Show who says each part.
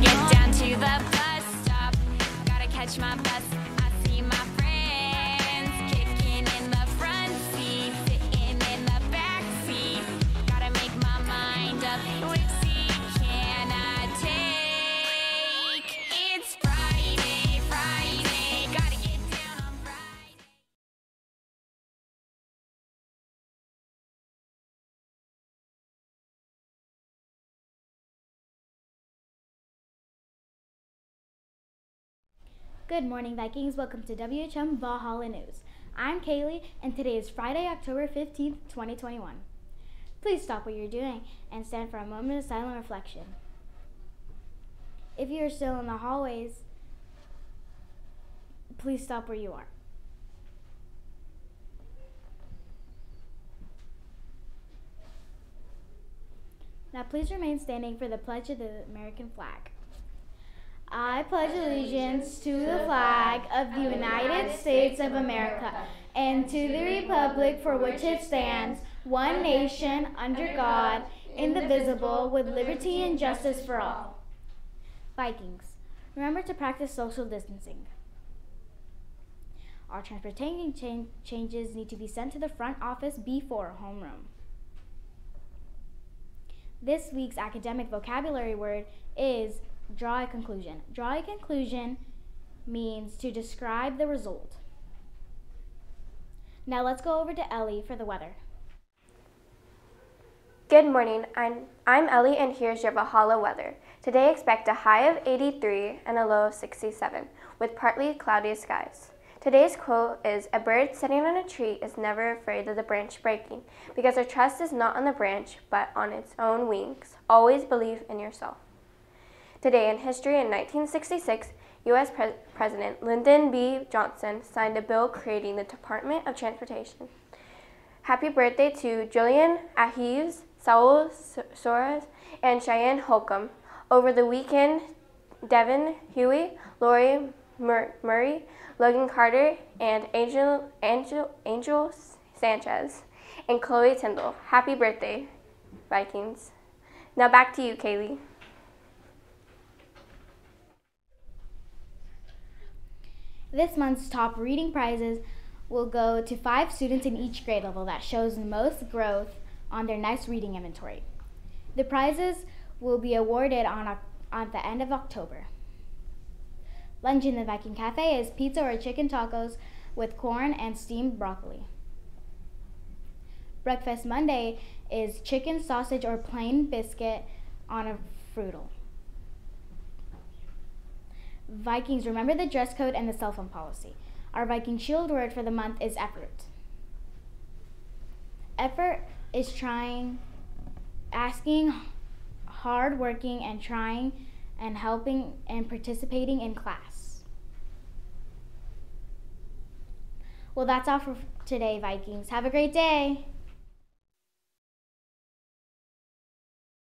Speaker 1: Gotta get down to the bus stop. Gotta catch my bus.
Speaker 2: Good morning, Vikings. Welcome to WEHM Valhalla News. I'm Kaylee, and today is Friday, October 15th, 2021. Please stop what you're doing and stand for a moment of silent reflection. If you are still in the hallways, please stop where you are. Now, please remain standing for the pledge of the American flag. I pledge allegiance to the flag of the United States of America and to the republic for which it stands, one nation, under God, indivisible, with liberty and justice for all. Vikings, remember to practice social distancing. All transportation chan- changes need to be sent to the front office before homeroom. This week's academic vocabulary word is draw a conclusion. Draw a conclusion means to describe the result. Now let's go over to Ellie for the weather.
Speaker 3: Good morning. I'm, I'm Ellie, and here's your Valhalla weather. Today, expect a high of 83 and a low of 67, with partly cloudy skies. Today's quote is A bird sitting on a tree is never afraid of the branch breaking, because her trust is not on the branch, but on its own wings. Always believe in yourself. Today in history, in 1966, U.S. Pre- President Lyndon B. Johnson signed a bill creating the Department of Transportation. Happy birthday to Julian Ahives, Saul Soares, and Cheyenne Holcomb. Over the weekend, Devin Huey, Lori Mur- Murray, Logan Carter, and Angel, Angel, Angel Sanchez, and Chloe Tyndall. Happy birthday, Vikings. Now back to you, Kaylee.
Speaker 2: This month's top reading prizes will go to five students in each grade level that shows the most growth on their next reading inventory. The prizes will be awarded on, on the end of October. Lunch in the Viking Cafe is pizza or chicken tacos with corn and steamed broccoli. Breakfast Monday is chicken, sausage, or plain biscuit on a fruital. Vikings, remember the dress code and the cell phone policy. Our Viking shield word for the month is effort. Effort is trying, asking, hard working, and trying and helping and participating in class. Well, that's all for today, Vikings. Have a great day.